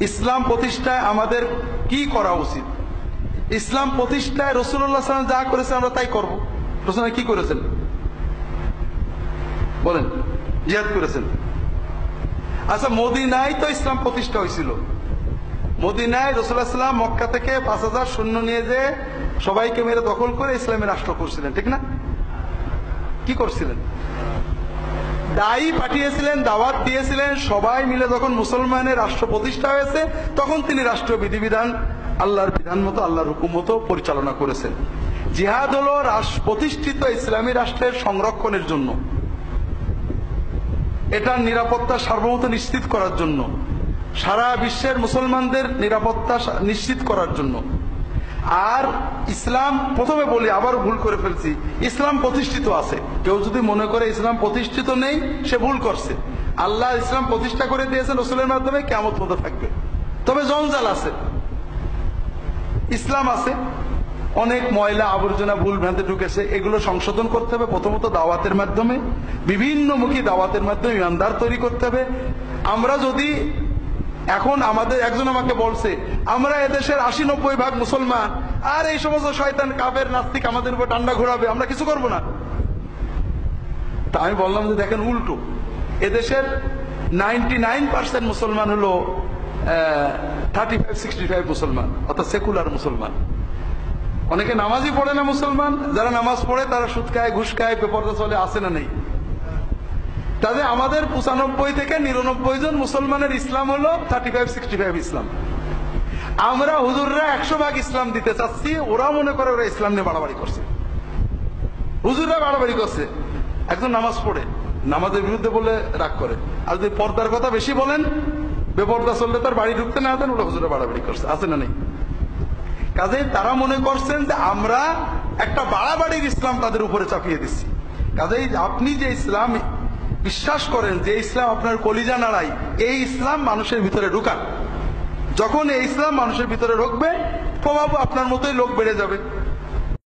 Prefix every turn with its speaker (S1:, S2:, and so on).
S1: ইসলাম প্রতিষ্ঠায় আমাদের কি করা উচিত? ইসলাম প্রতিষ্ঠায় রসুল্লাহ যা করেছে আমরা তাই করব। রসুল কি করেছেন? বলেন, জিহাদ করেছেন। আচ্ছা মদিনায় তো ইসলাম প্রতিষ্ঠা হয়েছিল। মদিনায় রসুল্লাহ সাল্লাম মক্কা থেকে পাঁচ হাজার শূন্য নিয়ে যে সবাইকে মেরে দখল করে ইসলামের রাষ্ট্র করছিলেন, ঠিক না? কি করছিলেন? দায়ী পাঠিয়েছিলেন, দাওয়াত দিয়েছিলেন, সবাই মিলে যখন মুসলমানের রাষ্ট্র প্রতিষ্ঠা হয়েছে, তখন তিনি রাষ্ট্রীয় বিধিবিধান, আল্লাহর বিধান মতো, আল্লাহর হুকুম মতো পরিচালনা করেছেন। জিহাদ হল রাষ্ট্র- প্রতিষ্ঠিত ইসলামী রাষ্ট্রের সংরক্ষণের জন্য। এটার নিরাপত্তা সার্বভৌমত্ব নিশ্চিত করার জন্য। সারা বিশ্বের মুসলমানদের নিরাপত্তা নিশ্চিত করার জন্য। আর ইসলাম প্রথমে বলি, আবার ভুল করে ফেলছি। ইসলাম প্রতিষ্ঠিত আছে। কেউ যদি মনে করে ইসলাম প্রতিষ্ঠিত নেই, সে ভুল করছে। আল্লাহ ইসলাম প্রতিষ্ঠা করে দিয়েছেন রসুলের মাধ্যমে কেমন মতো থাকবে। তবে জঞ্জাল আছে। ইসলাম আছে। অনেক ময়লা, আবর্জনা, ভুল ভ্রান্তি ঢুকেছে। এগুলো সংশোধন করতে হবে, প্রথমত দাওয়াতের মাধ্যমে। বিভিন্নমুখী দাওয়াতের মাধ্যমে ইমানদার তৈরি করতে হবে। আমরা যদি এখন আমাদের একজন আমাকে বলছে, আমরা এদেশের আশি নব্বই ভাগ মুসলমান, আর এই সমস্ত শয়তান কাবের নাস্তিক আমাদের উপর টান্ডা ঘোরাবে, আমরা কিছু করব না? তা আমি বললাম যে দেখেন উল্টো, এদেশের নাইনটি নাইন পার্সেন্ট মুসলমান হলো থার্টি ফাইভ সিক্সটি ফাইভ মুসলমান, অর্থাৎ সেকুলার মুসলমান। অনেকে নামাজই পড়ে না মুসলমান, যারা নামাজ পড়ে তারা সুদ খায়, ঘুষ খায় বেপর্দা চলে, আসে না নেই। তাদের আমাদের পঁচানব্বই থেকে নিরানব্বই জন মুসলমানের ইসলাম হলো থার্টি ফাইভ সিক্সটি ফাইভ ইসলাম। আমরা হুজুররা একশো ভাগ ইসলাম দিতে চাচ্ছি, ওরা মনে করে ওরা ইসলাম নিয়ে বাড়াবাড়ি করছে। হুজুররা বাড়াবাড়ি করছে। একজন নামাজ পড়ে, নামাজের বিরুদ্ধে বলে রাগ করে। আর যদি পর্দার কথা বেশি বলেন, বেপর্দা চললে তার বাড়ি ঢুকতে না দেন, ওরা হুজুরা বাড়াবাড়ি করছে। আছে না নেই? কাজে তারা মনে করছেন যে আমরা একটা বাড়াবাড়ির ইসলাম তাদের উপরে চাপিয়ে দিচ্ছি। কাজেই আপনি যে ইসলাম বিশ্বাস করেন যে ইসলাম আপনার কলিজা নাড়াই। এই ইসলাম মানুষের ভিতরে ঢুকান যখন এই ইসলাম মানুষের ভিতরে ঢুকবে, প্রভাব আপনার মতোই লোক বেড়ে যাবে।